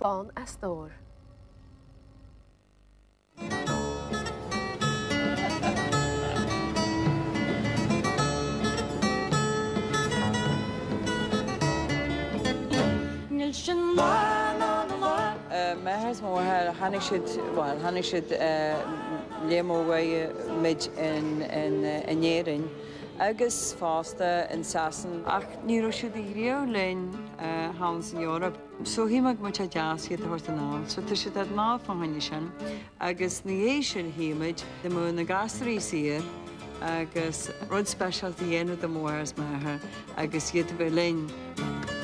chláán astóir. Níl sin Mehars mór hanig siid bhil hanig siid lémóha mid inéing. Agus fásta in sasan ach níú siad río len há san Europa. So hí mag mu deas iad thuirtaná, so tu si ná fanhaine sin, agus na dhé sin híimiid de mú na gasí siar agus rud speisialta dhéanú do mórs methe agus iad bh linn.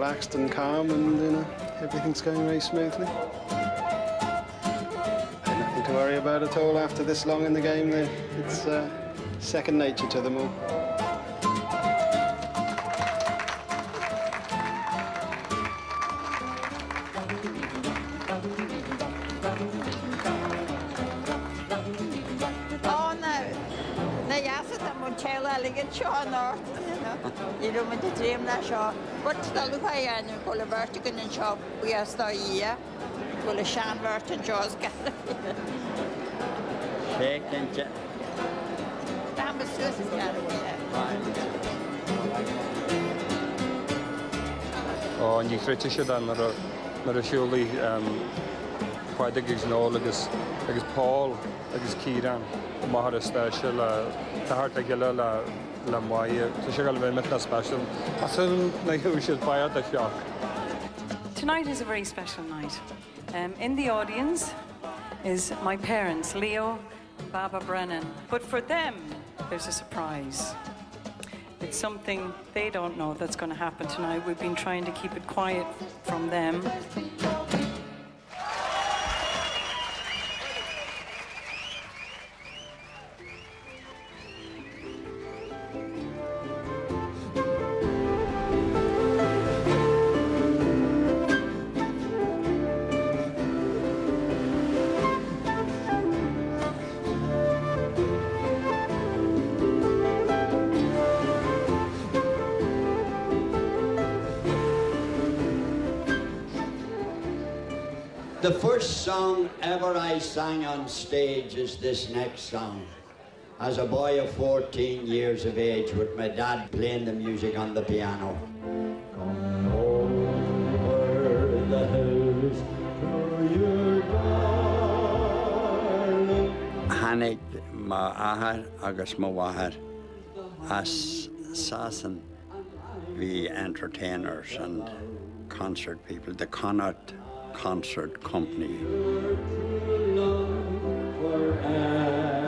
Relaxed and calm, and you know everything's going very smoothly. Nothing to worry about at all after this long in the game. It's uh, second nature to them all. Oh, no. Na jaasa tá mú teile ligin seo an áirt Í mu de tríim na seo, bud talúchaanú go le bhirrta gon in seo buastá í go le seanhhart an Jos ga. Sécinnte Tá suas ó ní chréite si an mar a siúlaí chuide agus nó agus agus Paul agus Ciarán mar sta se le tahart a geile le Tá sé na special a seach. Tonight is a very special night. Um, in the audience is my parents, Leo and Baba Brennan. But for them, there's a surprise. It's something they don't know that's going to happen tonight. We've been trying to keep it quiet from them. Song ever I sang on stage is this next song. As a boy of 14 years of age with my dad playing the music on the piano. Come over the hills to your darling. Hannig ma ahar agus ma wahar as sasan the entertainers and concert people, the Connaught Concert Company.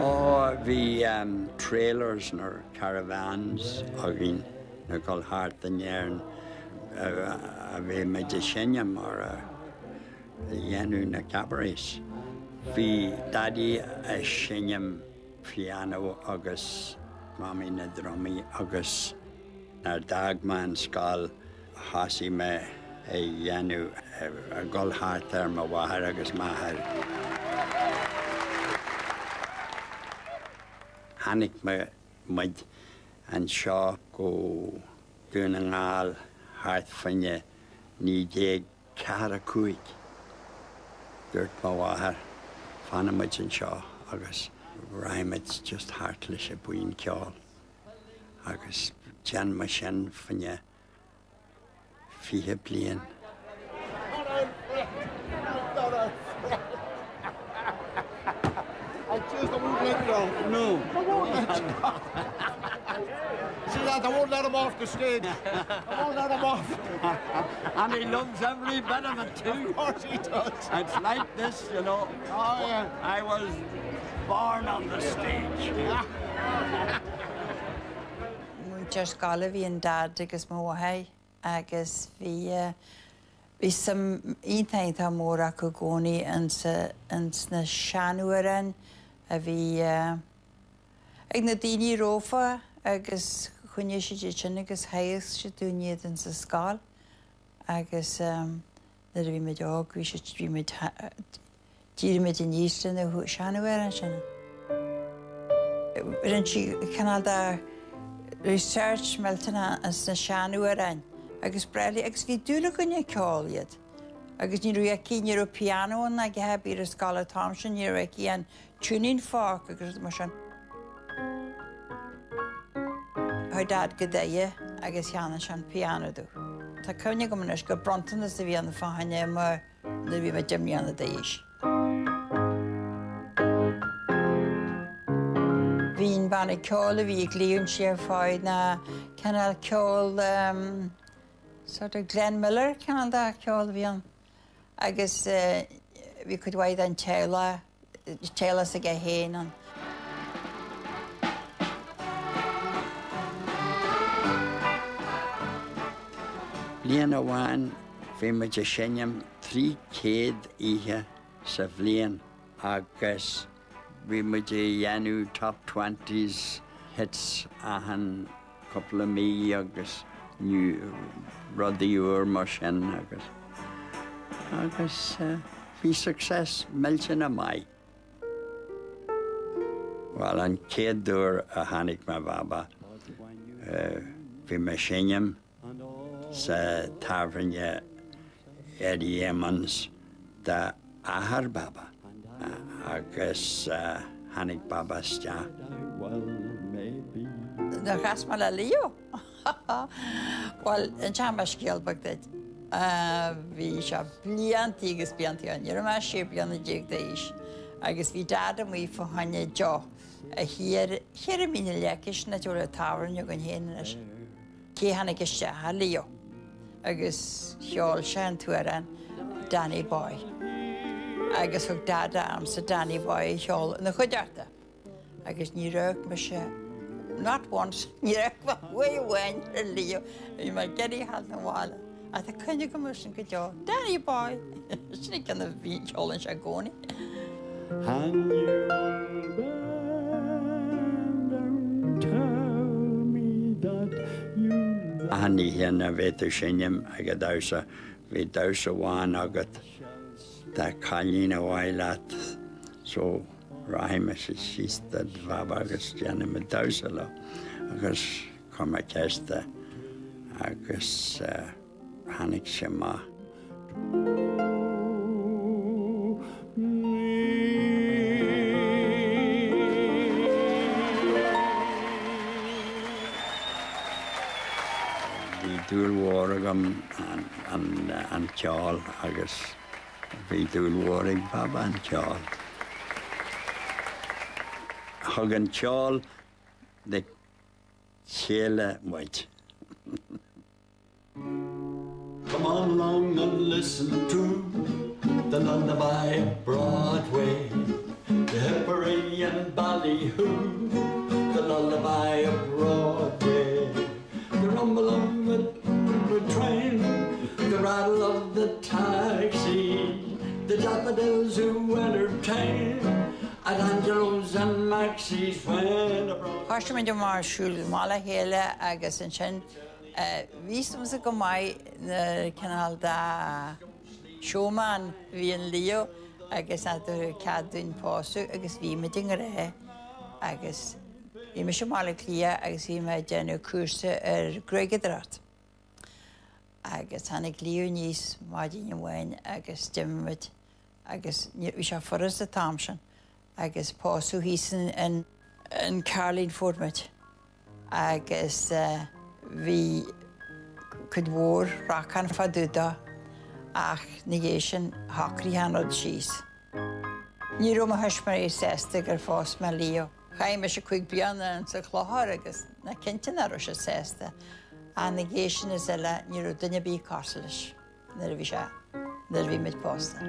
Oh, the um, trailers nor caravans agin na gol hart den jern a vi me de sinnam or a yenu na cabarets. Vi daddy a sinnam piano agus mami na drummy agus na dagman skal hasi me é dhéanú a ggóthart ar má bhaair agus maithir. Hannig me muid an seo go dúna ngáil háart fanne ní dé cara cuaig. Dúirt má bhaair fanna muid an seo agus raimiid just háart leis a buon ceáil agus tean me sin fanne fihe blian. I just won't let go. No. See that? I won't let him off the stage. I won't let him off. and he loves every bit of it too. Of course he does. It's like this, you know. Oh, yeah. I was born on the stage. Muintear scala bhí an dad agus mthe agus bhí bhí sam ítainnta mór acu gcónaí an sna seanúan a bhí ag na daoine rófa agus chuine si sin agus heas si dúnéad an sa scáil agus na bhí me deag bhí si bhí díime in níostan na seanhar an sinna. Rin si canal research meltena as na seanúar ein, agus breli agus bhí dúla gonne ceáliad. agus ní ru cí ar piano na g heb ar a scala Thomson ní í an túnín fá agus mar sin. Tá dad go déie agus cheanna sean pianoú. Tá cenne go muis go brontainna sa bhí anna fáhaine mar na bhí me deimíanana dééis. Bhín banna ceála bhí líonn siar fáid na cenal ceol um, sort of Glenn Miller cean dá ceáil bhíon. agus bhí chud bhaid an téla téla a go héanaan. Blian amháin fé me de sinneam trí céad ihe sa bblion agus bhí mu dé dhéanú top 20s hits ahan coppla mí agus rodíúr mar sin agus. agus hí success mélte na mai. Well an céadú a hánig me baba uh, hí me sinneam sa táhanne Eddie Emmons de ahar baba uh, agus hánig uh, babaste. Na gas me le lío? Well an teamba scéalbagid. Bhí se blianttí agus blianttí an ar me sé blianna dé éis, agus bhí dad a mí fá haine jo a chéar mína lecis na dúir a táhairne go héana cé hanna iste a lío agus cheáil sean tuair an Danny Boy. agus thug dada am sa Danny Boy cheáil na chuidearta, agus ní rah me se not once ní bhhain ar lío í mar geirí hall na bhála. a tá cynne go mar sin go deo Danny Boy sinna gan na bhí teálann se gcónaí. Hanní héanana bhéidir sinneim agad dasa bhí dasa bháin agat de chalín bhhaile so raime sé sísta bhab agus déanana me dasa le agus chuma ceiste agus uh, hannig sé má. Bhí dúilhór agam an teáil agus bhí dúilhórig bab an teáil. Teáil de chéle muid. Come on along and listen to the lullaby when abroad. Páisiid do marsúil mála héile agus an sin Vím sa go maiid na canál dá Showman hí an lío agus idir ceadún páú agus bhí me dinge ré agus bhí me sem mála lia agus bhí me déanú cuasa ar Greigedracht. Agus hánig líú níos mádíine bhhain agus stiimiid agus bhí se forras a tamsin agus páú hísan an Carlín Fordmeid agus uh, hí chud mhór rachan faduda ach na dhé sin harí hanod síos. Ní rom a thuismar é sésta gur fás me lío. Chaim me se chuig beanna an sa chláthir agus na sésta a na ggé sin is eile ní duine bí pósta.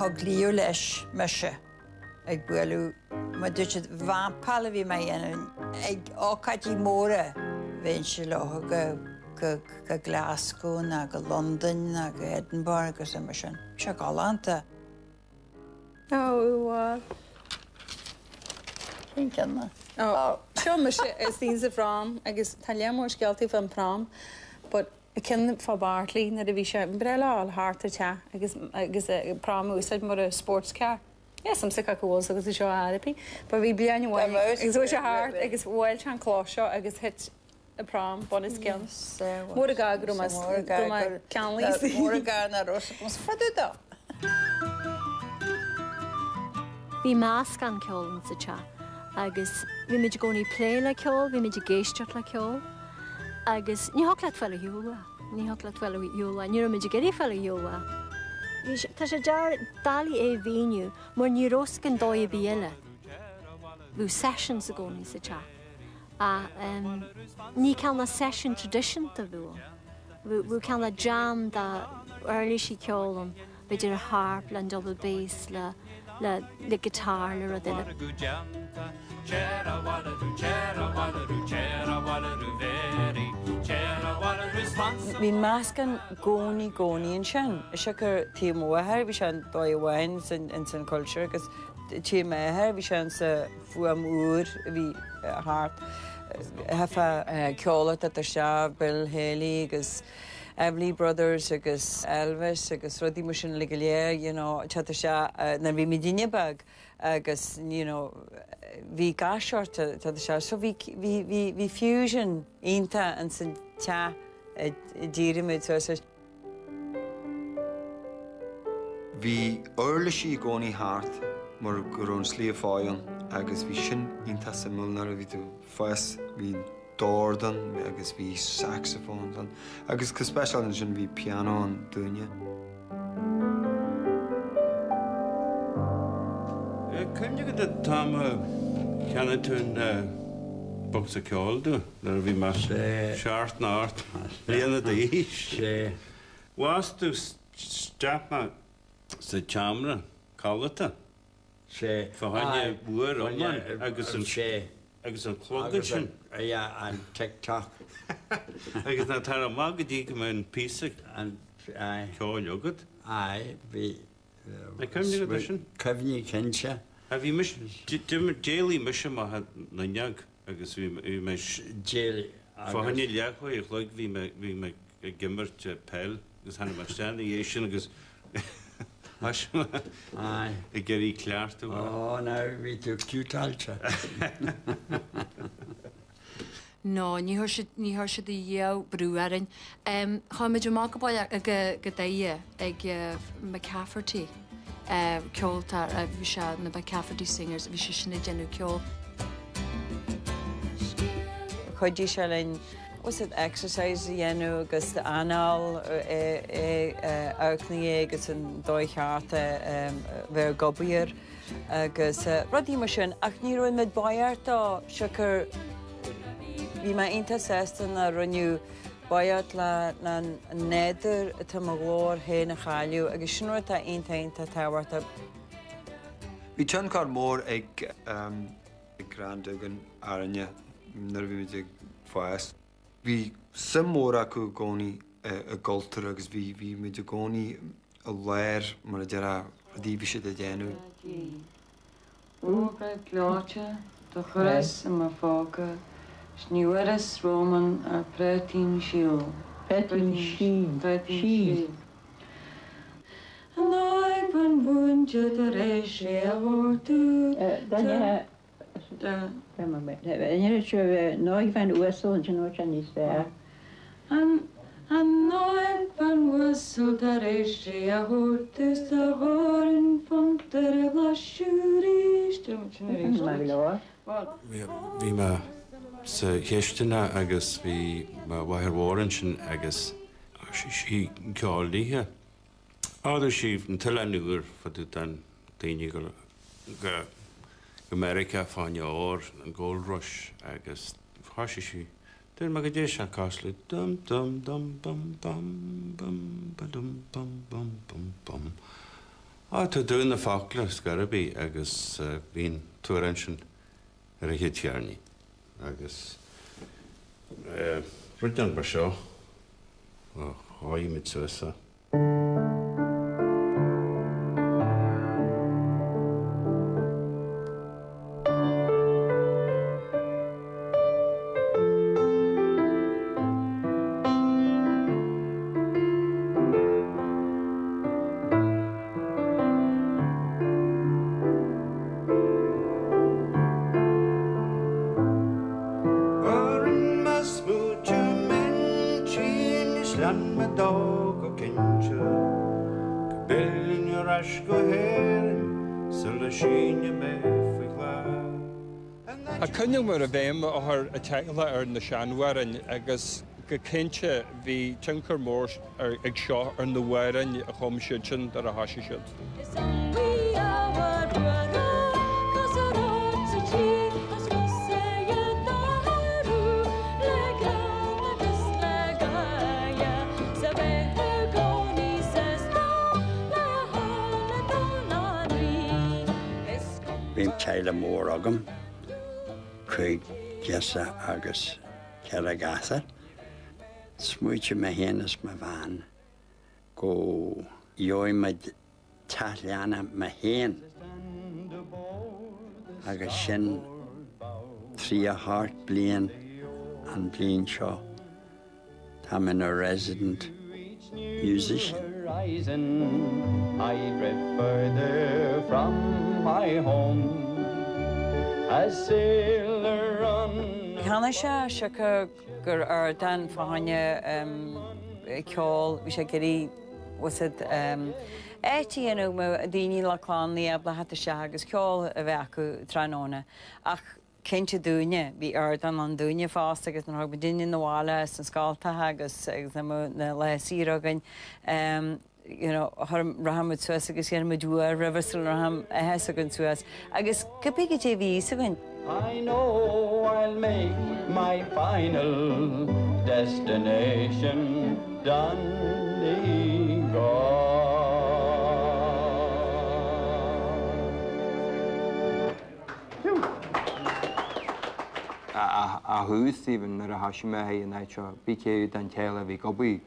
Thg líú leis ag buú ma dúid bhapala bhí me dhéanaan ag ácaidí móra bhén se le go go Glasgow na go London na go Edinburgh agus mar sin se gáánta. Ó Cin cena? Seo me is tí a bhrám agus tá lémór scealtaí fan prám, but a cin fábáirlí na a bhí se breile á hátar te agus agus prámúsid mar a sportscear. Ja sam sa gohil agus i seo api, ba bhí blianhhaim agus bhui se háart agus bhil an chláseo agus hit a prám bon is cin. Mór a gagur ceanlí mór gan a ro mus fadúdá. Bhí más gan ceoln sa te, agus bhí mid gcóí plé le ceol, bhí mid géisteart le ceol, agus ní holaat fel hiúla, ní holaat fel hiúla, ní mid geirí fel hiúla. Tá sé dalí é víniu mar ní roscan dói bíile. Bhú session a gcóí sa ní cean session tradition a bhú. Bhú cean jam dá early sí ceolalam, beidir a harp le double bass le le le gitar. Bhí meascan gcóí gcóíonn sin, se gur tí mthir bhí sean dóhhain in san cultúr agus tí méthir bhí sean sa fuam úr bhí háart hefa ceola a se Bill Haley agus Emily Brothers agus Elvis agus rudí mu sin legaléir chat se na bhí midíinebag agus bhí gasseirta se. So bhí fusion ínta an san te ddíiriid se. Bhí orla sí gcónaí háart mar gurún slí fáin agus bhí sin ínta sa múnar a bhí tú fes hí dádan agus bhí saxofón agus go spéisial sin bhí piano an dúine. Cumne go tá ceanna tún bo a ceáilú le bhí mar seart náart léana d sé. Was tú steapma sa teamra cálata? sé Fáhaine buair agus an sé agus an chlógan sin an teach agus na tar má go dtí go an pí an ceáilgad? A bhí sin? Cehní cinse? A bhí déalaí mis na neag agus bhí me Fáhanne lecho i chluig bhí bhí me gimmert pell gus hanna mar stena dhé sin agus i geí cleartú ná bhí tú cútáilte. No, ní thir si dhéh brúarin. Chaimiid má go go daie ag me Cafferty ceoltar a bhí se na ba Cafferty Singers, bhí si sinna genú ceol. Chodí se lein was it exercise dhéennn agus de anál ácnaí agus an dóithchearta bheit gobaíir agus radí mar sin ach níróin med bairtá sigur Bhí mai inta séstan a runniu baad le na néidir tá glór hé na chaú agus sinúir tá intainta táhairta. Bhí tean cá mór ag grandagan airne nar bhí fáas. Bhí sammór acu gcónaí a goltar agus bhí bhí mu a gcónaí a léir mar a de a ddíbhí si a déanú. Ú láte do choras a mar Roman ar pretín síl. Petin sin sí. An áid ban búinte a rééis sé a bhú Idir se náid fan uasol an nó an níos fé. An an náid ban wasul a rééis sé a thutas a háin fantar a glasúrí Bhí me sa héistena agus bhí bhathhhain sin agus sí ceáildíthe. Áidir sih an talúgur faú den daine go America fáinne ór an ggóilruis agus thoisiú. Dúir me go dééis an cála dum dum dum bum bum bum badum bum bum bum bum. Á tá dún na fála scarabí agus eh, bhín túran sin ar a hitíarní agus eh, bri an bar seo háimimiid suasa. Teile ar na seanhain agus go cinnte bhí tunkar mór ar ag seo ar na bhhain a chum sin ar a hasisi siid. Bhím teile mór agam chuig deasa agus ce gasa. Smuoite me héanas me go dheoimiid taleanna me héan agus sin trí a hart blian an blion seo Tá resident musician. I drift further from my home as sailor on. Hanna se se gur ar den fáine ceáil bhí sé gurí wasad étíanú a daoine leláánnaí a le heta se agus ceáil a bheith acu tráóna ach cinnte dúine bhí ar an an dúine fásta agus an thug duine nóháile san scáiltathe agus agus na le síragan rahamid suas agus chéar dú riverstal raham a hesagan suas agus gopiige té ví sagann. I know I'll make my final destination a thuústíhann ar a hasisiime an éitseo bicéú den chéile bhí gobaí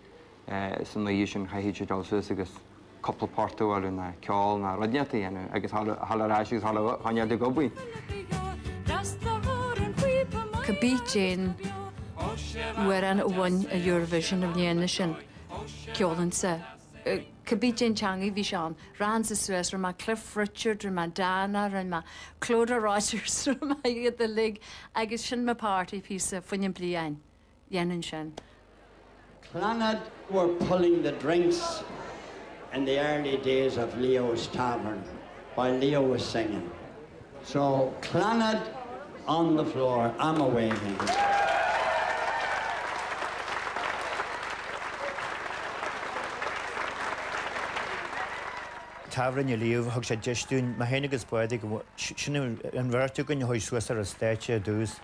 san dhé sin chahéid dal suas agus copplepáúil na ceáil na rodneata dhéanú agus halráisiú chaine de gobaí. Cabbí Jane nuair an bhain Eurovision a bhléana sin ceolansa. Cabbí Jane teangaí bhí seán sa Cliff Richard ra Dana ran Rogers ra iad a lig agus sin má pártaí pí a funin dhéanaan sin. Clannad were pulling the drinks in the early days of Leo's Tavern while Leo was singing. So Clannad on the floor, I'm a waving. Tafran i líomh thug sé deistún má héanagus buide sin an bhirtu gon thuid suasar a stéite dús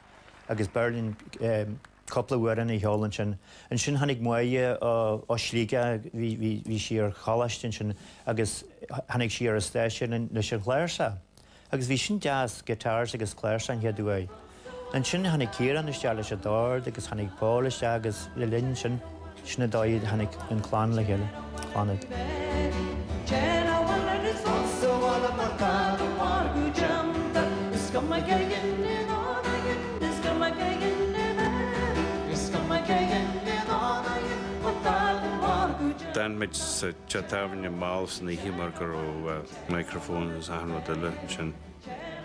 agus Berlin coppla i heálann sin. An sin hanig muide ó slíige hí si ar chalaistin sin agus hanig si ar a stéisisin na sin chléirsa. agus bhí sin deas gitáir agus chléir an headúid. An sin hanig céan is teala se dáir agus hanig pálaiste agus le linn sin sinna dáiad hanig an chláán le heile. Den mit chatáhanne más na himar gur ó microfón agus an le sin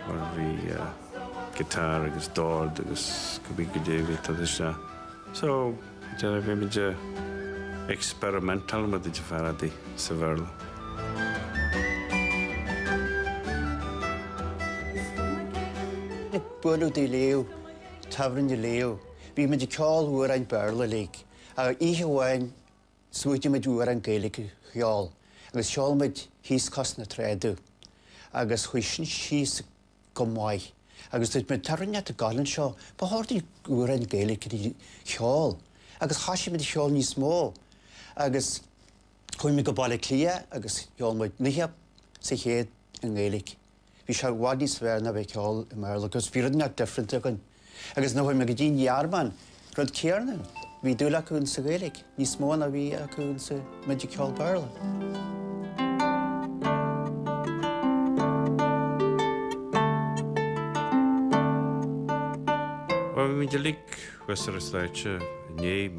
mar bhí gitar agus dá agus go bí go déhí a se. So de bhé de experimental me de ferradí sa bhela. buú dí léo tabhann de léo, Bhí me de ceáilhuaair ein bearla lé, a ihe suúide me dúar an cheáil, agus seáilmeid híos cos na tréadú, agus chu sin síos go máid. agus tuid me tarne a galan seo ba háirtaí uair an géalacha cheáil, agus chaisi me seáil níos mó, agus chuin me go bailla clia agus heolmid niheab sa chéad an ggéalaigh. Bhí se bhhaí sverna bheith ceáil i mar agus bhína defrinte gan. agus nó me go dín jaarban rud cearnan, hí dúla chun sa ggéalaigh, níos móna bhí a chun sa meidir ceáil barla. mí de lig wesar sléite né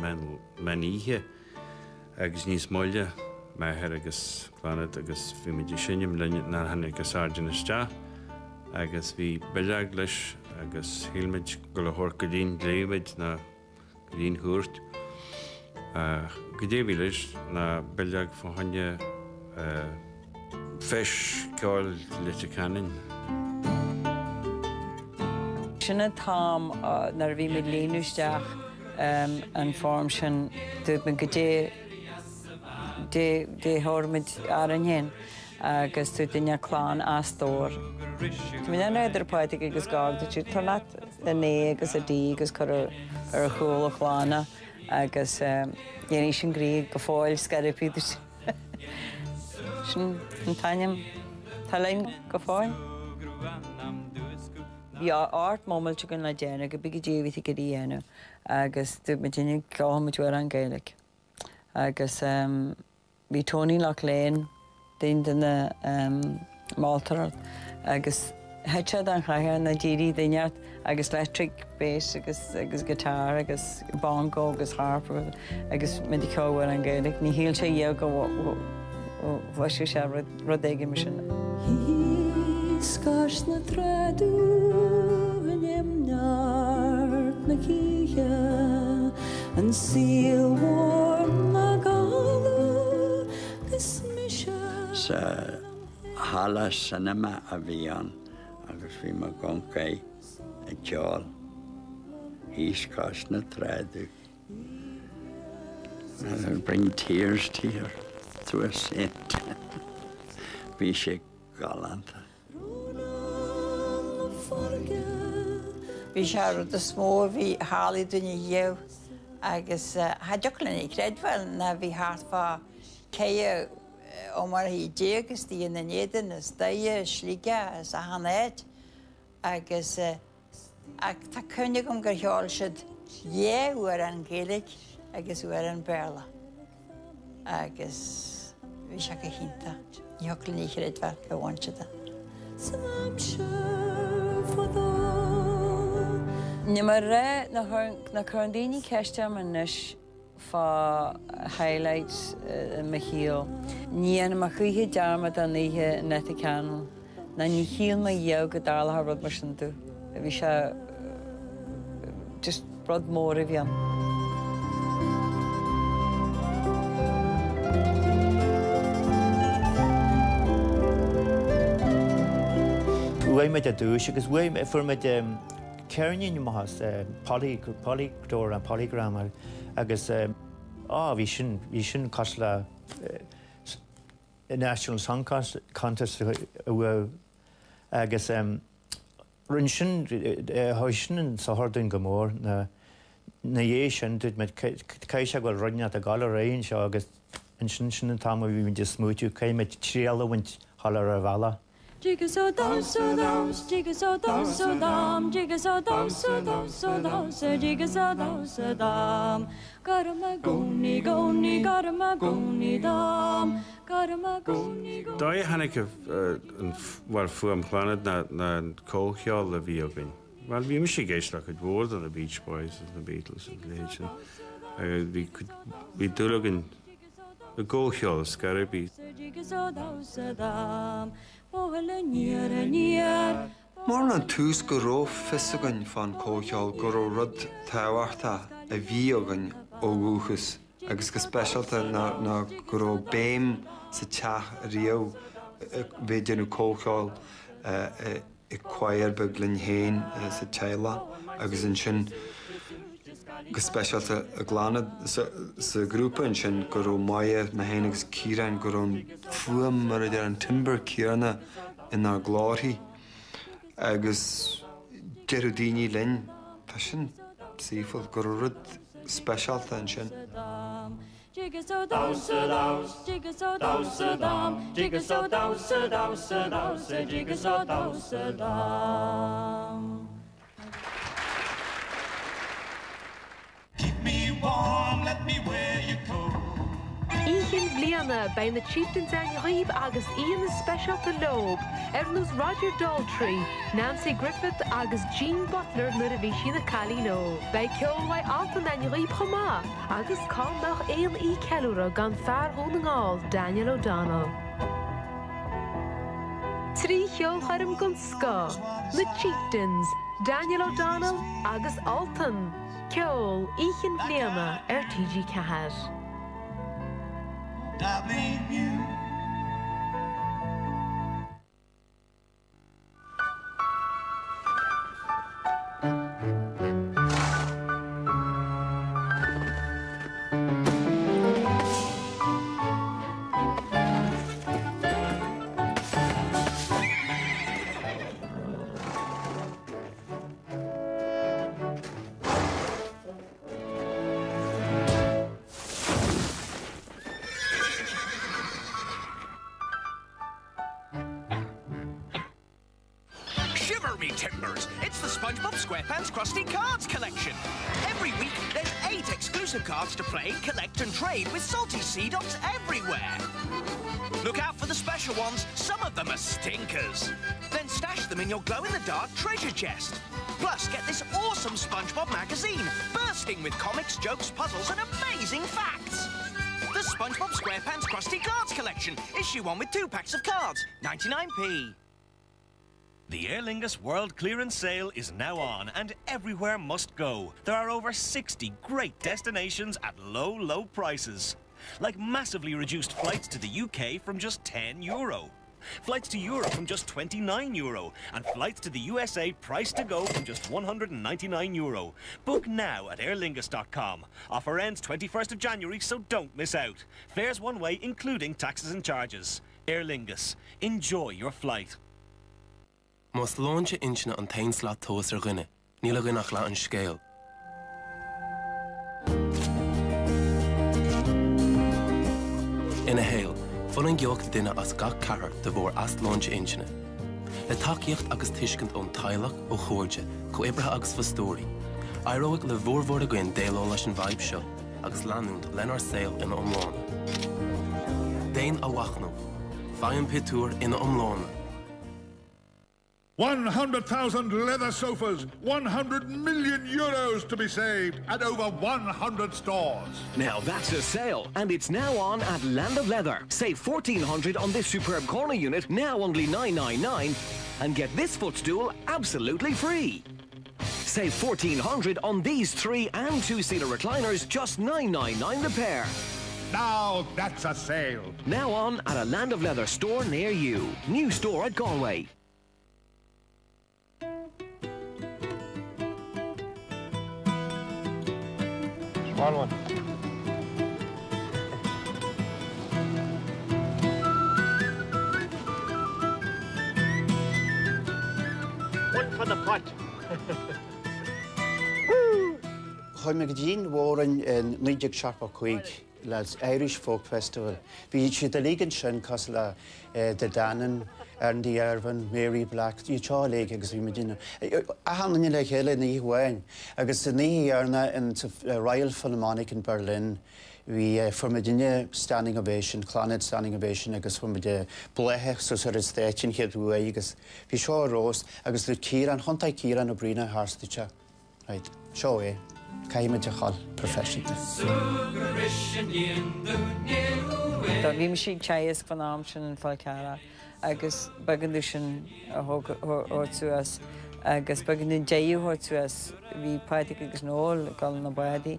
men ihe agus níos móile methir agus planet agus bhí meidir sinnim lenne ná hanna go sardiniste agus bhí beag leis agus héilmeid go le thir go dín léimiid na dín thuút go déhhuiiles na beag fáhanne feis gáil le canin. Sinna tám nar bhí mé léúisteach an form sin dúb me go dé déthmid ar an héin agus tú duine chláán astóir. Tá mí an idirpáide agus gáda tú tar le a né agus a dí agus chu ar a chola chlána agus dhéanaí sin grí go fáil scaripí sin an tainem talín go fáin. Bhí áart mómailte gon le déana go big déhí go dhéanú agus du me déine gáhamú an ggéalaigh. agus bhí tóí lech léon duna mátar agus heite an chathe na ddíí daineart agus electric béis agus agus gitár agus bangó agus harpa agus cehfuil an ggéalaigh, ní híal sé dhéag go bhaisi sé rud éige mar sinna. Scars na treadú nemneart na cíe an síhór na gáú Sa hála sanama a bhí an agus bhí mar gcé ag teáil híos cás na tráidú. bring tears tír tú a sint. Bhí sé galanta. Bhí se a smó bhí hálaí duine dhéh agus haidelan i créidhfuil na bhí háá cé ó mar hí dégus tí na néan is daie slíige is a hanéid agus eh, ag tá chunig gom gur heáil siid léhuaair an géalaigh agus uair an béla agus bhí se go chinnta Jolinníir réidhar go bhhainteta. Sam se fodá. Nimar ré na chun na chun daoine ceiste man nuis fá highlights me chiío. Níana mar chuthe dearma aníthe neta cean, na ní chiíal ma dhéh go dálatha rud mar sin tú. a bhí se just brod mór a bhían. Bhfuim me a dúis agus bhfuim fu me ceirne mahas Polydor an polygram agus á bhí sin bhí sin cos le National Song Contest bhfuh agus rinn sin thuisian sa hordún go mór na na dhé sin me caiise goil rinne a gal réon seo agus an sin sin an tam bhí de smúú céimiid tríalhaint hall a bhela. Jigus o dam so dam, jigus o dam so dam, jigus o dam so dam so dam, so jigus o dam so dam. Garma goni goni garma goni dam. Dá hanig uh, war fu am chláad na cócheáil a bhí agin. Well bhí me sé géisteach go bhór an a Beach Boys na Beatles lé bhí dulagin a ggócheáil scarabí. Mar an túús go ró fisagan fan cócheáil go ró rud táhaachta a bhí agan óúchas agus go speisialta na go béim sa teach riamh bhéidirú cóáil i choir be glyn héin sa teile agus in sin go speisialta a glána sa grúpa in sin gur ó maiad na héana agus círan fuam mar an timber cearna inar gláthaí agus deú daoine linn Tá sin sífuil gur rud speisialta an sin. Jigus warm, let me wear bliana bei na chieftains an riomh agus íon na specialta lob, Efnús Roger Daltrey, Nanci Griffith agus Jean Butler nu a bhí sin na Calino. Bei ceolhaid Altan an riomh chomá, agus nach éon í ceúra gan fear hónaáil Daniel O'Donnell. Trí gon sá, na chieftains, Daniel O'Donnell agus Altan ceol íchan bliana ar tuidir cehad. Tá you. Issue one with two packs of cards. 99p. The Aer Lingus World Clearance Sale is now on and everywhere must go. There are over 60 great destinations at low, low prices. Like massively reduced flights to the UK from just 10 euro. Flights to Europe from just 29 euro. And flights to the USA priced to go from just 199 euro. Book now at aerlingus.com. Offer ends 21st of January, so don't miss out. Fares one way, including taxes and charges. Aer Lingus. Enjoy your flight. Mas láinte insna an tainsla tos ar er rinne, níla rinnach le an scéal. Ina héal, fun an geocht duine as ga cehar de bhór as láinte insna. Le takeíocht agus tuiscint ón tailech ó chóirde chu ibrethe agus fastóí. Airóigh le bhórhór a gin déá leis an bhaib seo agus leanúnt lenar saoil ina omlána. Déin a wachnú, Faim pitúr ina omlána 100,000 leather sofas, 100 million euros to be saved at over 100 stores. Now that's a sale, and it's now on at Land of Leather. Save 1400 on this superb corner unit, now only 999, and get this footstool absolutely free. Save 1400 on these three and two-seater recliners, just 999 the pair. Now that's a sale. Now on at a Land of Leather store near you. New store at Galway. Small one. One for the pot. Choi me gdín bhórin in 19 chuig leis Irish Folk Festival. Bhí si de lígan sin cos le eh, De Dannan ar an díarhan Mary Black í teála eh, eh, agus bhí medíine. A hanna le chéile ní bhhain, agus sa níarna in uh, Royal Philharmonic in Berlin, hí uh, formidine standing ovation, clanid standing ovation agus fu de blethe so ar is stéitin chéad bhua agus bhí seo rós agus le círan hontaid círan ó brína hástaite. Right. Seo eh? é. De chal professional. Tá bhí me si teas fan agus baganú sin agus bagan den déúthir tuas bhí paite agus nóil gal na baidí.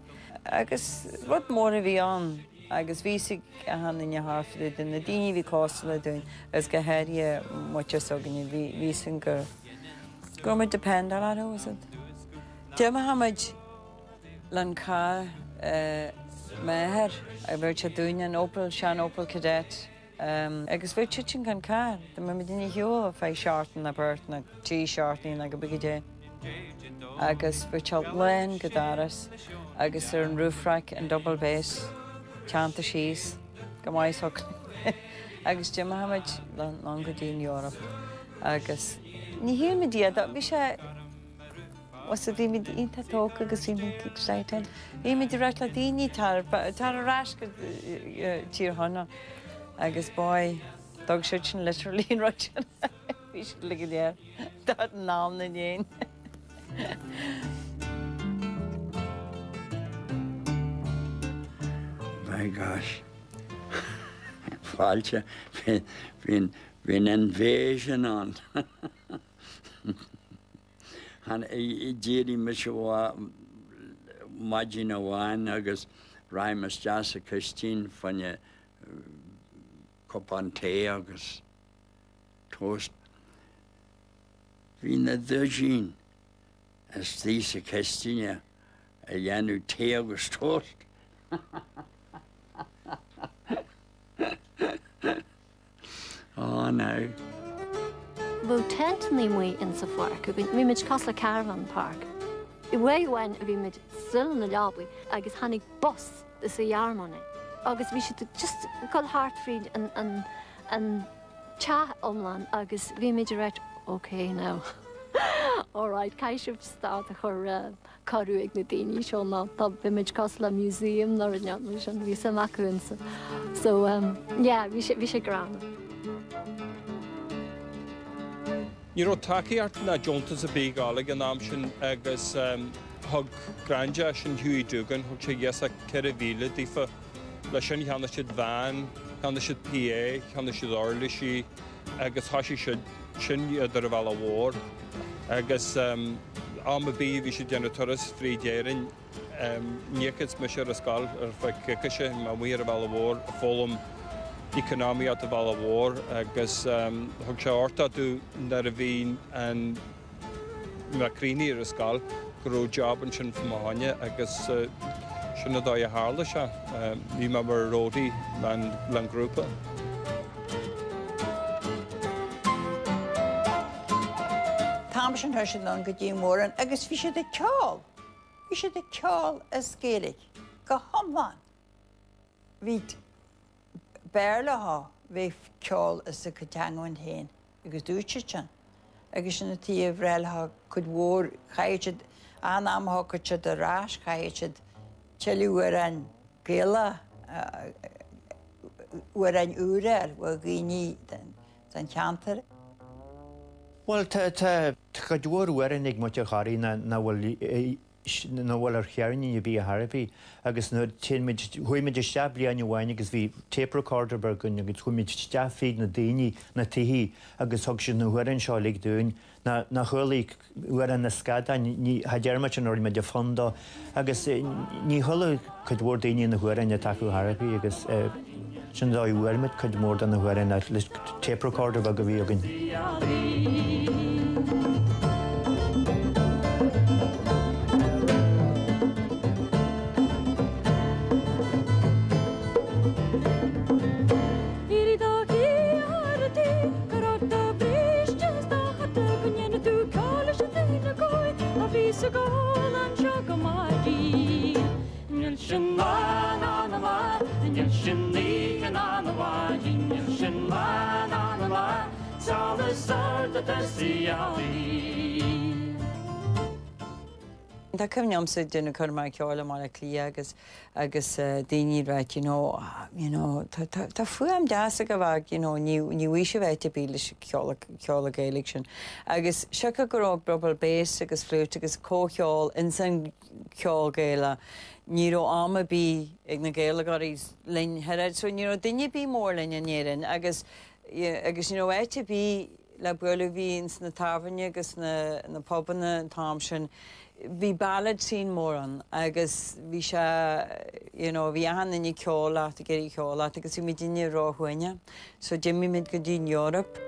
agus rud mór a bhí an. Agus ví a han in háfrid den na daine bhí cóla dún gus go héir muite agan ví sin gur go me depend it. Deime haid len cá méhir a bhir se dúine an opel sean opel cadet. Um, agus bhir titin gan cá, de me duine heol a fé seaartan na burt na tí seaartnaí a go bigidé. Agus bhir te lein godáras agus ar an rúfraic an double bés, teanta síos go maiid agus Jim haid an go dtíon Europa agus ní hí me diaad bhí sé was a bhí ínta tóca agus séiten. Bhí mi de reit le daoine tar a ráis go tír hána agus báid dog si sin literalín ro hí le déir Tá ná na dhéin. My gosh. Fáilte hín hín invasion an. Han i ddíirí me se maidjin a bháin agus raimas fanne cop an té agus toast. Bhí na dúsin as tí sa a dhéanú té agus toast. Oh, Á ná. Bú tent ní mu in go bhí mid cos le Caravan Park. I bhhain a bhí mid sul na leabú agus tháinig bos is sa jaarmanna. agus bhí si just go Hartfried an, an, te omlan agus bhí méidir réit oké ná. Áráid caiisih stá a chur carú ag na daoine seo ná tá bimiid cos le muúsíum nar an an ví sem acuinsa. So bhí sé gran. Ní ó takeíart na Johntas a béála an náam sin agus thug grande sin thuúí dúgan thug sé dhéas a ce dífa lei sin cheanna siad PA, cheanna siad agus thoisi sin a bhela agus am a bí bhí sé déanana turas frí déirinn níchas me sé a sáil ar feice má muir a economí a a bhela mhór agus um, thug sé orta dú nar a bhín an meríní ar a sáil goró joban sin fa haine agus uh, sinna dá a hála se um, ní mar mar ródaí le grúpa. Tám sin thu sin an go dtí móran agus bhí sé de ceáil. Bhí sé de ceáil a go hamháin. béir leth bhéh ceáil is sa gotehain héin agus dútean. agus sin natíomh réiltha chud mhór chaid anamthcaid a ráis chaid teúar an céile uair an úréir bh gní san cheantar. Well tá chuúir uair innig mu chaí na bhfuil nó bhfuil ar chearní a bí a Harbhí agus chuimiid ste blian bhhaine agus bhí téprádarbergun agus chuimiid stefiid na daoine na tuhíí agus thug sin nahuiann seo lig dún na chulaí uair an na scada ní déarrma an orí me de fondá agus ní thula chud bhór daoine na huiin a taú Harbhí agus sin dá bhfuirmid chud mór an na bhhuiin leis téprádáir a go bhí agan. Tá cumneamsa duna chur mai ceála má le lí agus agus daoine bheith Tá fuam deasa go bhah níhí se bheith a bíle ceála géala sin. agus secha gorá brobal béis agus flút agus cócheáil in san ceáil géile. Ó ama bí ag na ggéala garí lin head so ní duine bí mór lenéan agus agus nó éite bí le buile víns na tahanne agus na, na pobanna an tám sin hí ballad sin mór an. Agus bhí se bhí ahanana ní ceála a géirí ceála agus mí duine ráhuiine, so Jimmy mid go dín Europa.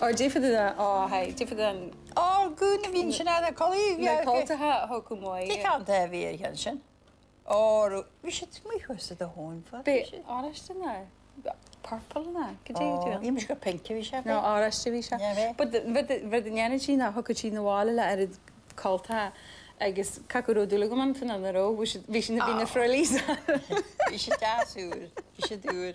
Or difa á ha difa an á gúna bhín sin a choíh coltathe thu mái. Ián a bhí hen sin. Ó bhí sé mí chusa a háin fa? Bé áistena. Purple na Iimes go pinke vi se? No áiste ví se. Bheit sí na thucha tí nóháile le ar colta agus caú dúla go man fanna naró bhí sin na bína frolísa. Bhí sé deúr hí sé dúr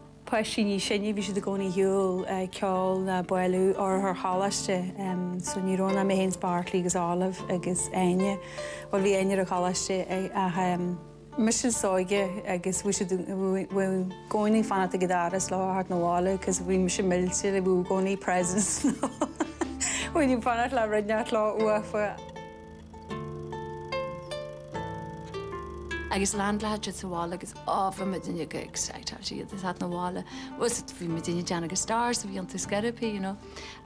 poisiní sinne bhí si a gcónaí hiúil ceáil na buú ó th hálaiste san nírónna mé héns barlí agus álah agus aine bhil bhí aine a chálaiste Mis sóige agus bhfuil gcóí fanna a godáras lethart nóhála, cos bhí me sin millse a bhú gcónaí presens. Bhuií fanna le rineart lá ufa agus landlaide sa bhála agus áfa me duine go excitáiltí is hat na bhála was bhí me duine deanna go stars a bhí an tú scarpi,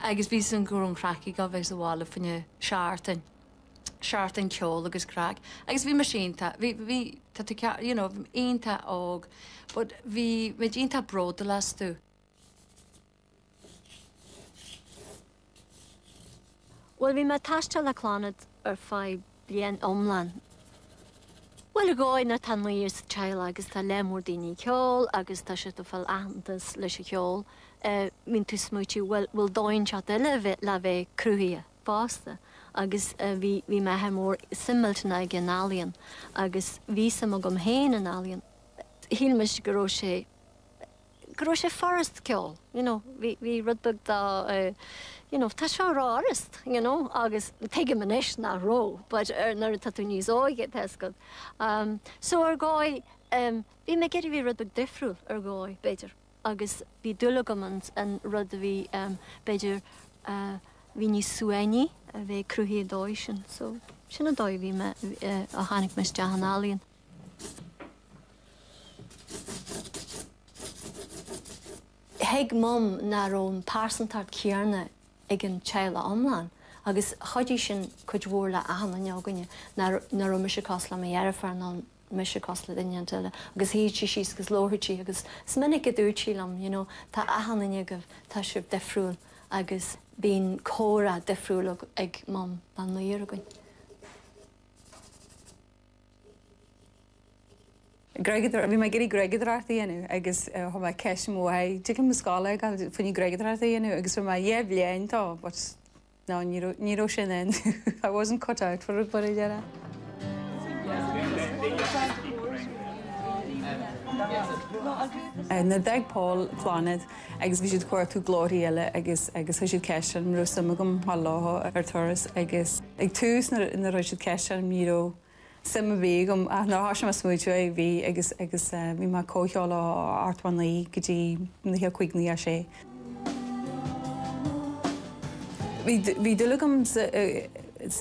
agus bhí an gúr an craí go bheith sa bhála fanne seaartain. seart an ceol agus craig. agus bhí mar sínta bhí onanta ág, bud bhí mé dínta brod a las tú. Well bhí me taiste leláad ar fá blian omlan. Well gáid na tanlaí teile agus tá lemúór daoine ceol agus tá si do fel antas leis ceol, mín tú smuitiú bhfuil dáin se eile bheith le bheith cruúhíí fásta. agus bhí methe mór simmeltena ag an alíonn agus ví sam a gom héin an alíonn. Hí me goró sé goró sé forest ceol, hí rudbug dá tá se ráist agus teige manis ná ró, bud ar er, nar tatú níos óige testgad. Um, so ar gáid um, hí me geidir bhí rudbug difriúil ar gáid beidir agus bhí dulagamans an rud bhí um, beidir uh, hí ní suaní a bheith cruhíí dóisisin, so sinna dóhí me uh, a hánig mes dehanálíonn. Heig mom narón pásantart cearna ag an teile amláin, agus chodí sin chud bhór le ahanana neganine nar me se cosla mé dhearfar ná me se cosla daile, agus hí si síos gus láthirtí agus sminnig go dúirtílam, tá ahanana goh tá sib defriúil agus bín córa defriúla ag mam ban naíargain. Bhí me gurí greigedrachttaíanú agus eh, thu mai ceis mhaid tu mu scála fanní greigedrachttaíanú agus bfu dhéh léontá ná níró sin I wasn't cut out for bud deara. na deagpá plánad agus bhí siad chuir tú glóirí eile agus agus siad cean ru sam gom há látha ar turas agus ag túús na roiid siad cean míró Sim bhí gom ná há mas muú é bhí agus agus bhí mar cóheáil á artmanlaí gotí nathe chuignaí a sé. Bhí dulagam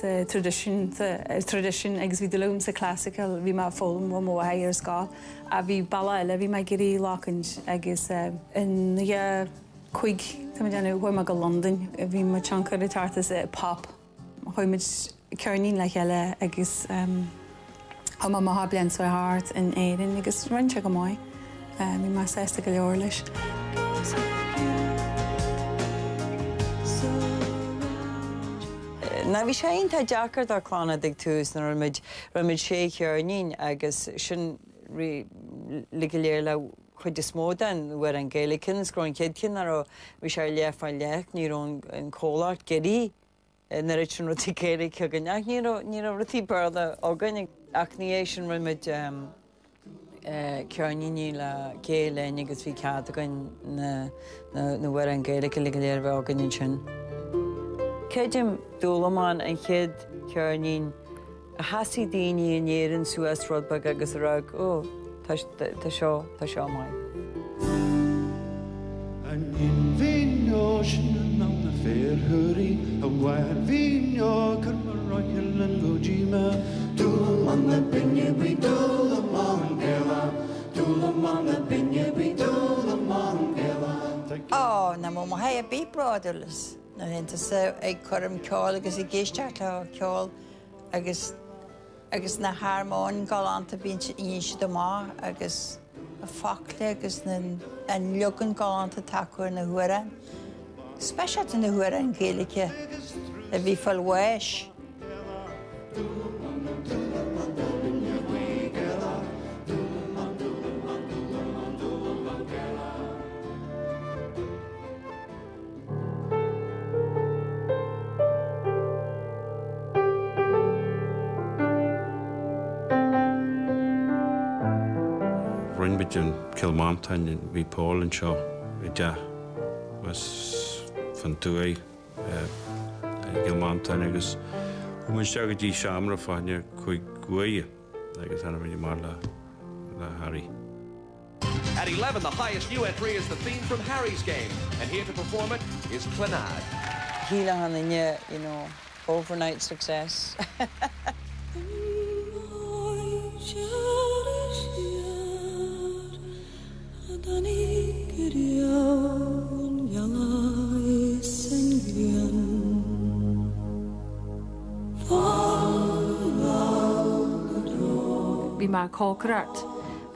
a tradition tradition agus bhí dulagam sa classical bhí mar fóm bh mó ar sá a bhí balla eile bhí mai gurí lácant agus in chuig deanna bhfuil me go London a bhí mar teancar a tartas pop. Hoimiid ceirnín le heile agus um, má maitha blian sa hart in éan agus rinte go maiid hí mar 6 go leor leis. Na bhí sé onanta deachar ar chlána ag túús na roiid roiid sé ar nín agus sin liléir le chuid is smódan bhar an ggéilecinn scroin céadcin ar bhí sé leáil leach ní an cólaart geí eh, na réit sin rutí céir chu ganneach ní rutí barda ach níéis sin roiid cearníní le céile agus bhí cead agan na bhar an ggéalacha liléir bheith áganin sin. Ceidim dólaán an chéad cearnín a hasí daoine an éann suas rodbag agus rag ó tá seo tá seo mai. An bhío sin ná na féirthuií a bhhair bhío chu mar roiil an godíime An na mó ha a bíráidirlas. na hénta sa ag chum ceáil agus i ggéisteart le ceáil agus agus na hámáin gáánta bíon on si do má agus a agus an legan gáánta takeúir na thuan. Speisiat in na thuair an ggéalacha a bhí. Rinbid an Kilmátain bhí Paul an seo i de was fan tú é Gilmátain agus mu se go dtí seaamra fáine chuig goie agus anna bhí mar le le Harí. At 11, the highest new entry is the theme from Harry's game, and here to perform it is Clannad. Híle hanne, you know, overnight success.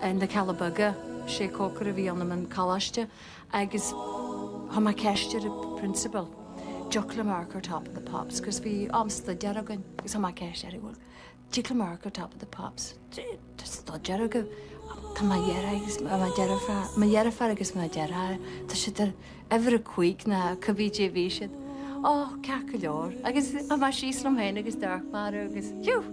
in de Calbaga sé cócar a bhí anna an choiste agus ha mar ceiste a principal. Jola marker top of the pops, cos bhí amsta degan gus ha mar ceist ar bhfuil. Dila marker top of the pops. Tá deaga Tá dhearfa agus má deartha Tá si ever a cuiig na cobbíé bhí siad. ó ce go leor, agus a mar síslam héna agus deach mar agus hiú.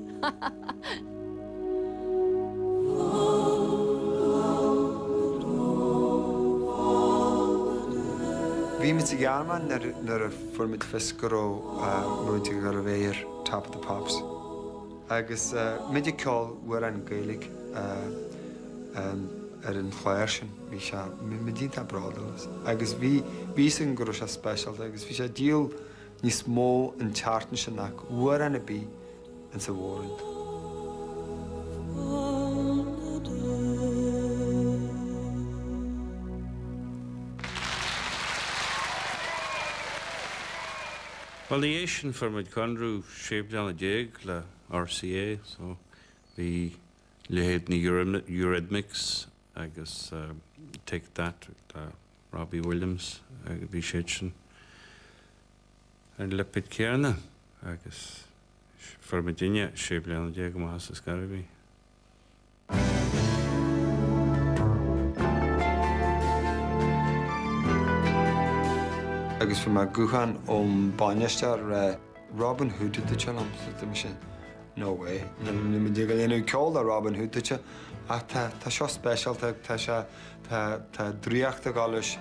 Bhí mit gearman nar a formid fiscaró muinte go a bhéir de pops. Agus miidir ceáil bhar an gaiig ar an chléir sin bhí se mé dínta bradas. Agus bhí ví an gur se special agus bhí sé díal níos mó an teartan sin nach bhuaair anna bí an sa. Well for formid chunrú séb anna déag le RCA so the lehéad na Eurythmics guess, uh, take that uh, Robbie Williams agus bhí sé sin an lepid cearna agus formidine sé bleanna dé go has a scarabí. Agus fi mar guchan ón bainiiste ra Robin Hood de telam sé. No way. ni dé léanú ceáil a Robin Hoodte ach tá seo spéisialta tá se tá dríoachta gáis.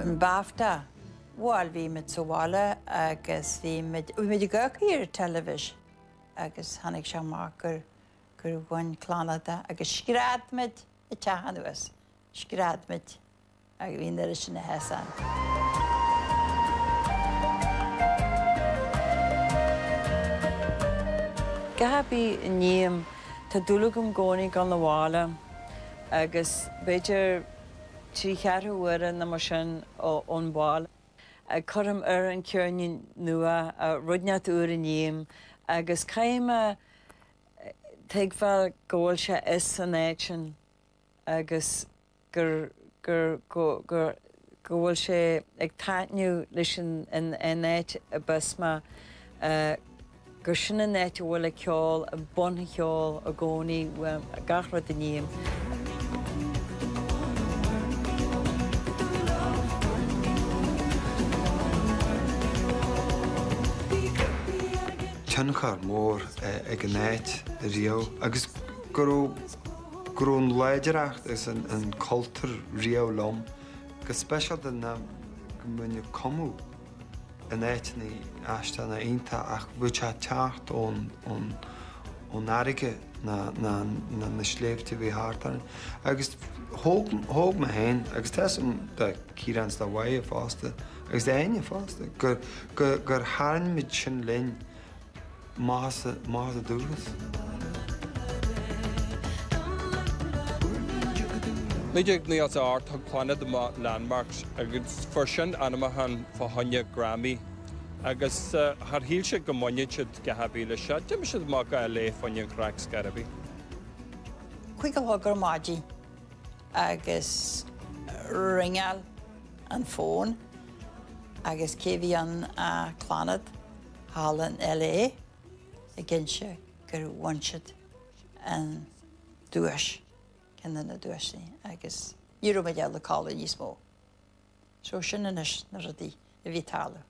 An bafta bháil bhí mit soháile agus bhí gocha ar televis agus tháinig se mágur gur bhain chláánada agus scráadmid i tehanúas, scráadmid a bhí ar sin na hesan. Gahabí níam tá dúlagum gcónaí gan bhála agus béidir trí chearthúire na mar sin ón bháil. chum ar an ceirní nua a rudneat úair a níam agus caiime teagfeil ggóil se is san éitin agus gur gur gur gohfuil sé ag taitniu leis in éit a busma gur sinna néite bhfuil ceáil a bunthe cheáil a gcónaí a gahra daníam. Tunchar mór ag an néit a rio agus gurún leidireacht is an cultúr rio lom, go speisial den na go munne comú an éitní eiste na onanta ach bú se techt ón ón aige na na sléifte bhí hátain. agus hóg me héin agus te de círans de bhaid fásta, agus déine fásta, gur gur háimid sin linn más a dúras. Níidir ní át chláine do landmarks. Agus for sin anamachan fáhanne Grammy. Agus th híl se go mine siid go habí le se, de si má go le fanne crack scarabí. Cuig go gur mádí agus ringeal an fón agus céhí an a chláad hálan LA gur bhainseid an dúis cinna na dúisí agus leála níos mó. Seo sinnanis na radí a bhí talú.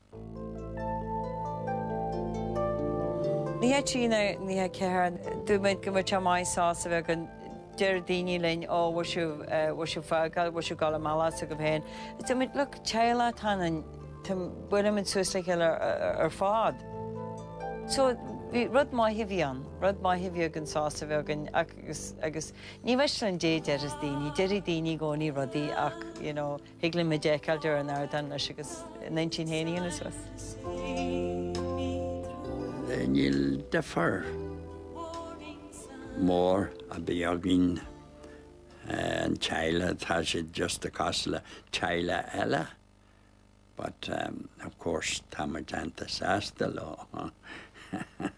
Ní tína ní cean dúméid go te maiá sa bheith an deir daoine lein ó bhisiú fáil bhisiú gal mala a go bhéin. Is mit le teile tanan min suas le ar fád. So Bhí rud mai hihíán, rud mai hihí an sása bhegan agus agus ní bheis an déidir is daoine, deirí daoine gcóí rudaí ach hiigla me décaidir an airdan leis agus 19 héanaíon is was. Níl de far mór a bhí a gin an teile tá sé just a cos le teile eile But um, of course, Tamadanta Sasta law,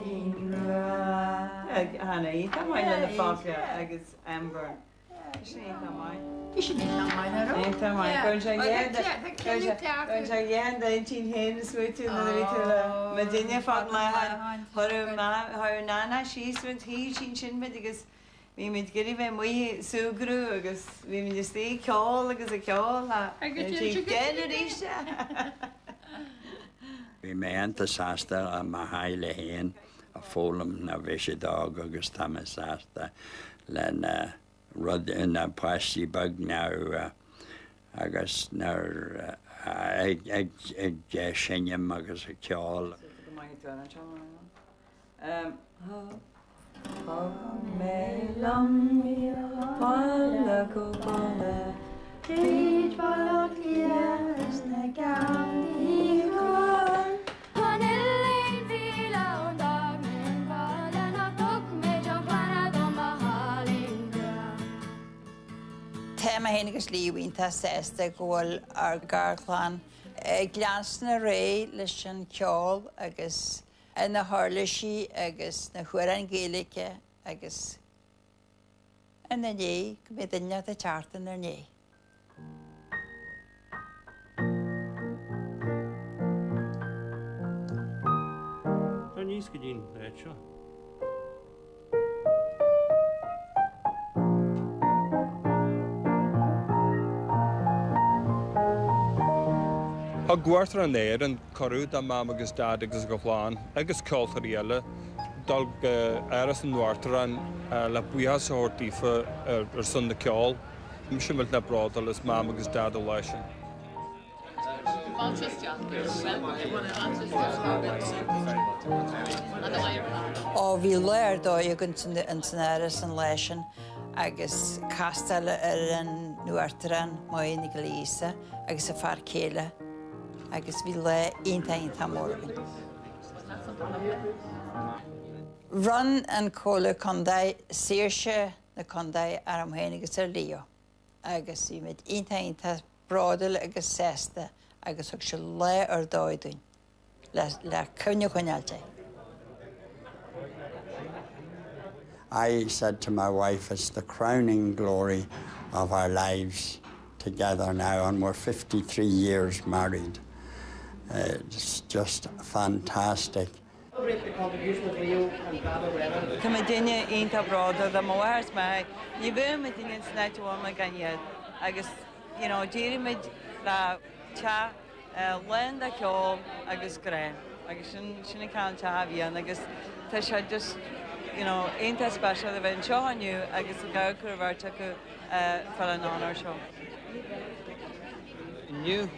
mo chalin gra. Hanna, í tá mai le na fága agus Amber. sé tá mai. Is ní mai Tá mai chun se chun se ghéan da tí hé smuú na ví le me duine fá le thu nána síún hí sin sin me agus hí mit gurí bheith mu súgrú agus bhí min is tí ceáil agus a ceáil ríiste. Bhí mé ananta sásta a mar haile héan a fólam na bhíise dag agus tá sásta le rud ina páistí bag ná uh, agus nar uh, ag uh, sinneam agus a ceáil. Melam mi a go na gathi Téma héanagus líhhaonnta sésta ggóil ar garchláán. Gleansna ré leis sin ceáil agus na hálaisí agus na chuir an ggéalacha agus ina né go mé duine a teartan ar né. Tá níos go dín éit seo. A ghuairtar an éir an choú a má agus dad agus go chláán agus cáiltarí eile dal eh, airas an nuirtar an eh, le buhasáirtífa eh, ar san na ceáil, mu sin na brádal is má agus dad lei sin. ó bhí léir dó gon an sannéras an leisin a far céile agus bhí le ontain tamórgan. Run an cóla chundaid séirse na chundaid ar am héanagus ar lío, agus bhí mit ontainta brádal agus sésta agus thug se le ar dóidún le cune chuinealte. I said to my wife, it's the crowning glory of our lives together now, and we're 53 years married. It's just fantastic. Tá duine onanta bráda a mhairs me, ní bh me duine snéitehil me gaiad agus ddíiriid le te len a ceol agus gré, agus sin sinna cá te bhíon agus tá se just onanta speisial a bheith seohanniu agus a gacur bhharrta acu fel an ánar seo. Nniu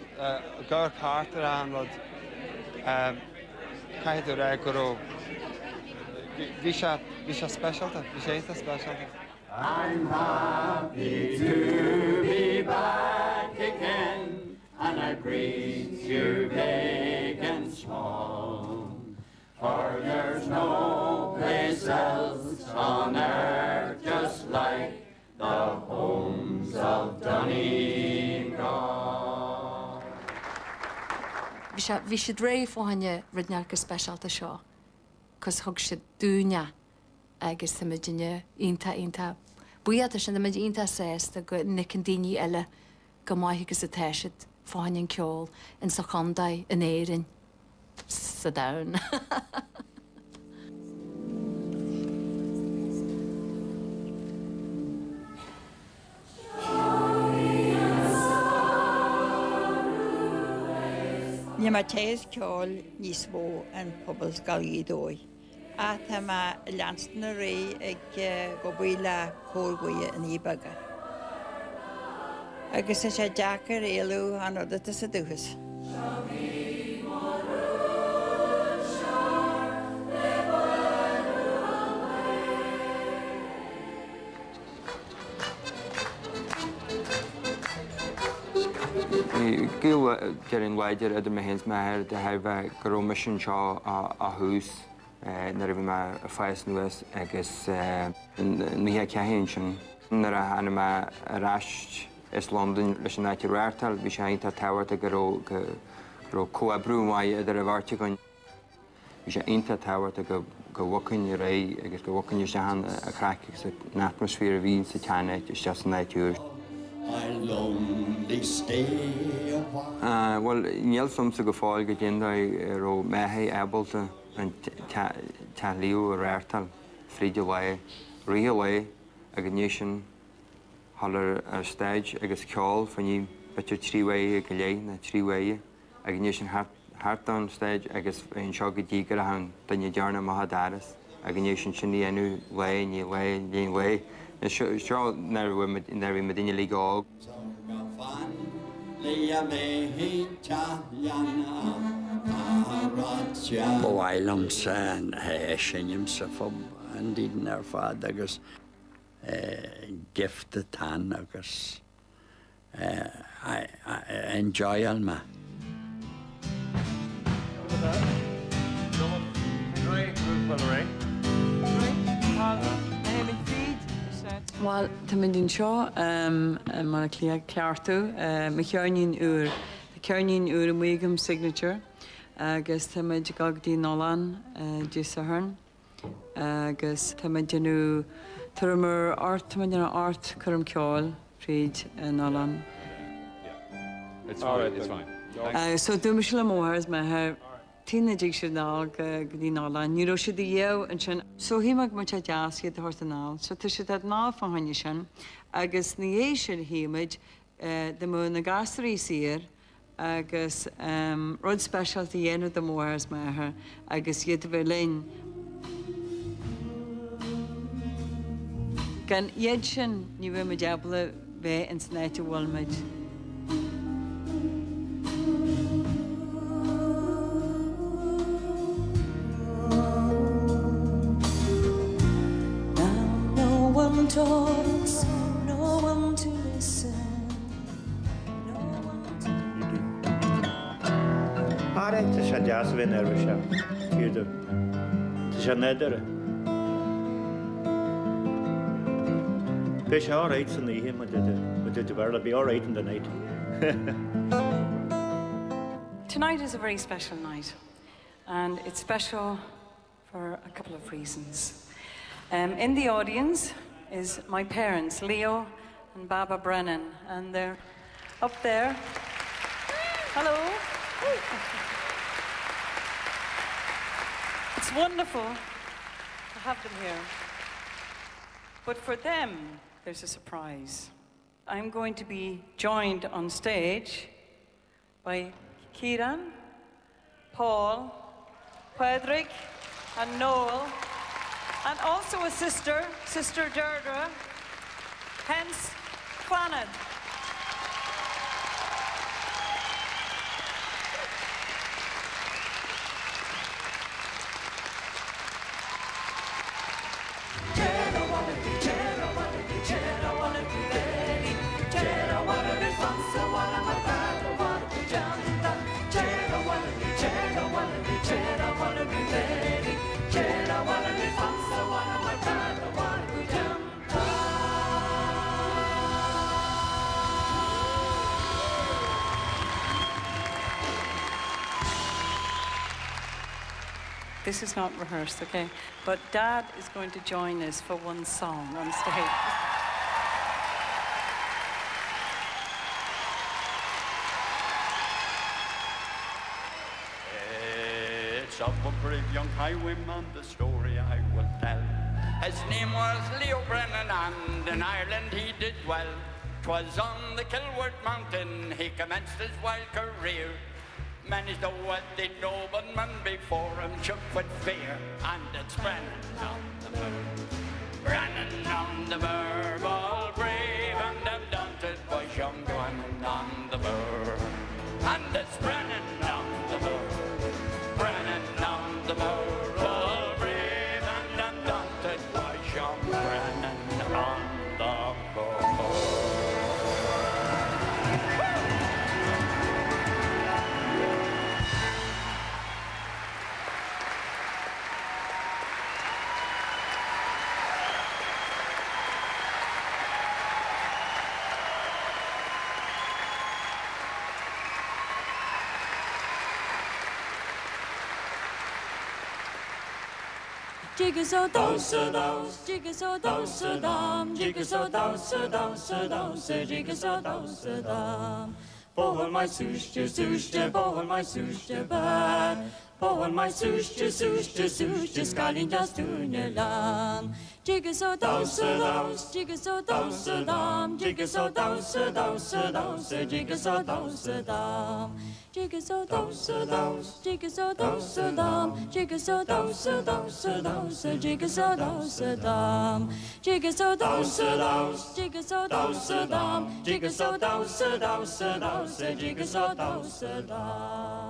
gur cátar an rud caiidir ré go bhí se specialta, bhí sé specialta. I'm happy to be back again and I greet you big and small. For there's no place else on earth just like the homes of Donegal. Bhí si dréh fáine ridnearcha cos thug si dúne agus sa duine onanta onanta. Buíata sin na onanta sésta go nic an daoine eile go maithagus a teisiid fáin ceol in sa chudaid in. Ní mar tééis ceáil níos mó an pobl galí dói. A tá leansna ré ag go bhile cógaide an íbaga. Agus sé sé deachar éú an sa dúchas. Gil dearin leidir idir me hens me her de heh go mission seo a hús na ra me a fees nuas agus ní cehéin sin nar a hanna me is London leis an náiti réirtal, bhí sé einta tahar a go go có brúmáid idir a bhharrte goin. Bhí sé einta tahar a go go bhacain ré agus go a chraic na atmosfér a bhín sa teaneit is an náitiúr. Well níl somsa go fáil go ddénda ó øh, méthe ebalta an telíú a réirtal fríide le rihe a go níos sin hallar ar øh, stéid agus ceáil fan ní betir tríha go lé na tríha a go níos sin hartán stéid agus on øh, seo go ddígar a an danne dearna maithadáras a go níos sin sinní enú le ní le le. Seo nervhí me duine lí gág. Bhhailm san sinnim sa fum an dían ar fád agus gifta tan agus eh, eh, enjoyal me. Well Tá minn dín seo mar clí ceartú me chearnín úr cearnín úr a muigem signature agus táid gagdí nólan dú san agus táidirú Tumar art man an art chum ceáil príd nólan. It's all right, it's fine. Uh, so dúme se le móthir me her tína dig sé ná go dí nála, níró si d dhéh an sin so híach mu te deas iad thuirtaná, so tu si ná fanhaine sin agus ní é sin híimiid de mú na gasarí sir agus um, rud specialty dhéanú do móthir methe agus iad bh linn Gan iad sin ní bfuh me deabla bheith in snéite bhilmeid. One talks, no one to listen. Ára Tá sé deas bhí nervh se tíú Tá sé néidir. Bé sé áréit san í hé du bhar le bí áréit an den éit. Tonight is a very special night, and it's special for a couple of reasons. Um, in the audience is my parents, Leo and Baba Brennan, and they're up there. Hello. It's wonderful to have them here. But for them, there's a surprise. I'm going to be joined on stage by Ciarán, Paul, Pádraig, and Noel, and also a sister, Sister Deirdre, hence Clannad. This is not rehearsed, okay? But Dad is going to join us for one song on stage. It's of a brave young highwayman, the story I will tell. His name was Leo Brennan, and in Ireland he did well. 'Twas on the Kilworth Mountain he commenced his wild career. Managed the wealthy nobleman before him shook with fear, and it's Brennan on the moor. Brennan on the moor, Jigsaw danser dans, jigsaw danser dam, jigsaw danser danser danser, jigsaw danser dam. Boğulmay süşçe süşçe, boğulmay süşçe ben. Boğulmay süşçe süşçe süşçe, skalinca stünelan. Jigsaw dowsa dows, jigsaw dowsa dam, jigsaw dowsa dowsa dowsa, jigsaw dowsa dam. Jigsaw dowsa dows, jigsaw dowsa dam, jigsaw dowsa dowsa dowsa, jigsaw dowsa dam. Jigsaw dowsa dows, jigsaw dowsa dam, jigsaw dowsa dowsa dowsa, jigsaw dowsa dam.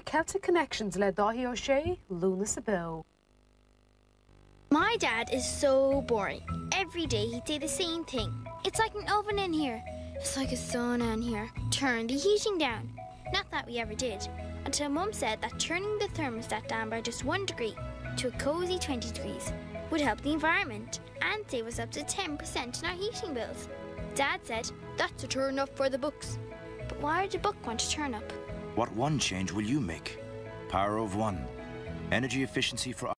Celtic Connections sé lúna. My dad is so boring. Every day he'd say the same thing. It's like an oven in here. It's like a sauna in here. Turn the heating down. Not that we ever did, until Mum said that turning the thermostat down by just one degree to a cozy 20 degrees would help the environment and save us up to 10% in our heating bills. Dad said, that's a turn up for the books. Why did the book want to turn up? What one change will you make? Power of one. Energy efficiency for